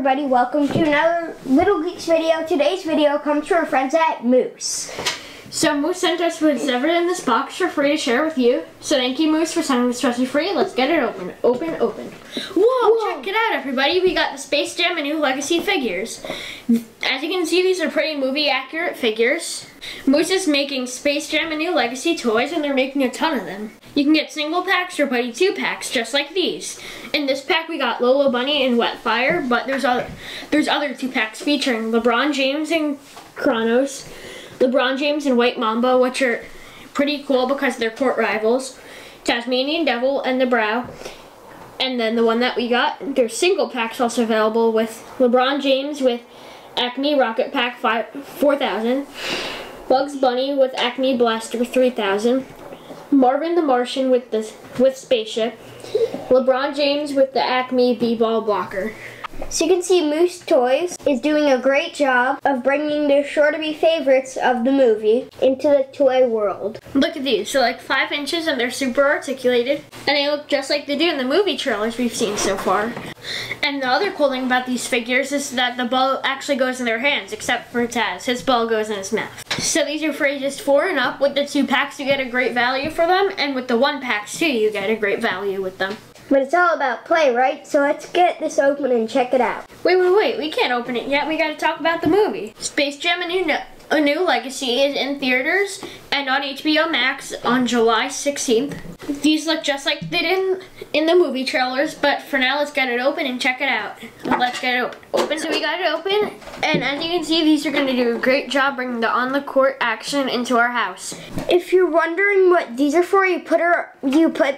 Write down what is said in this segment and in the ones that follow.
everybody, welcome to another Little Geeks video. Today's video comes from our friends at Moose. So Moose sent us what's ever in this box for free to share with you. So thank you Moose for sending this for free. Let's get it open. Open, open. Whoa, Whoa, check it out everybody. We got the Space Jam and New Legacy figures. As you can see, these are pretty movie accurate figures. Moose is making Space Jam and New Legacy toys and they're making a ton of them. You can get single packs or buddy two packs just like these. In this pack we got Lola Bunny and Wet Fire, but there's other there's other two packs featuring LeBron James and Chronos. LeBron James and White Mamba, which are pretty cool because they're court rivals. Tasmanian Devil and the Brow. And then the one that we got, there's single packs also available with LeBron James with Acme Rocket Pack 5, 4000. Bugs Bunny with Acme Blaster 3000. Marvin the Martian with the with Spaceship. LeBron James with the Acme B-Ball Blocker. So you can see Moose Toys is doing a great job of bringing the sure-to-be favorites of the movie into the toy world. Look at these. They're like five inches and they're super articulated. And they look just like they do in the movie trailers we've seen so far. And the other cool thing about these figures is that the ball actually goes in their hands, except for Taz. His ball goes in his mouth. So these are for ages four and up. With the two packs, you get a great value for them. And with the one packs too, you get a great value with them. But it's all about play, right? So let's get this open and check it out. Wait, wait, wait. We can't open it yet. We gotta talk about the movie. Space Jam A New, A New Legacy is in theaters and on HBO Max on July 16th. These look just like they did in, in the movie trailers, but for now, let's get it open and check it out. Let's get it open. So we got it open, and as you can see, these are gonna do a great job bringing the on-the-court action into our house. If you're wondering what these are for, you put her, you put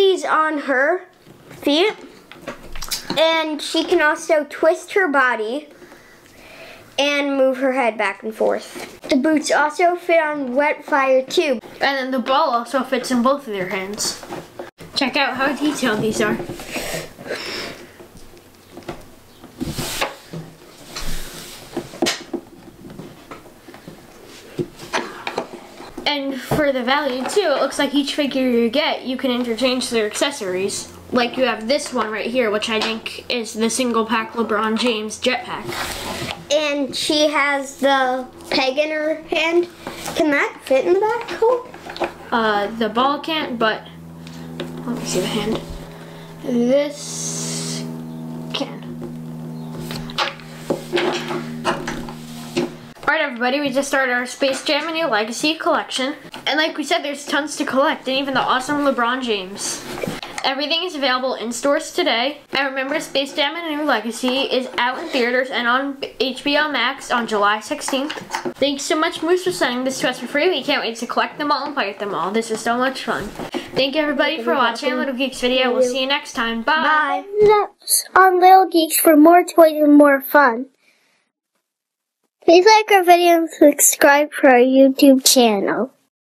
these on her feet. And she can also twist her body and move her head back and forth. The boots also fit on wet fire too. And then the ball also fits in both of their hands. Check out how detailed these are. And for the value too, it looks like each figure you get, you can interchange their accessories. Like you have this one right here, which I think is the single pack LeBron James jetpack. And she has the peg in her hand. Can that fit in the back hole? Uh, the ball can't, but let me see the hand. This everybody, we just started our Space Jam and New Legacy collection. And like we said, there's tons to collect, and even the awesome LeBron James. Everything is available in stores today. And remember, Space Jam and New Legacy is out in theaters and on HBO Max on July 16th. Thanks so much, Moose, for sending this to us for free. We can't wait to collect them all and play with them all. This is so much fun. Thank you, everybody, for watching Little Geeks video. We'll see you next time. Bye. Bye. On Little Geeks for more toys and more fun. Please like our video and subscribe to our YouTube channel.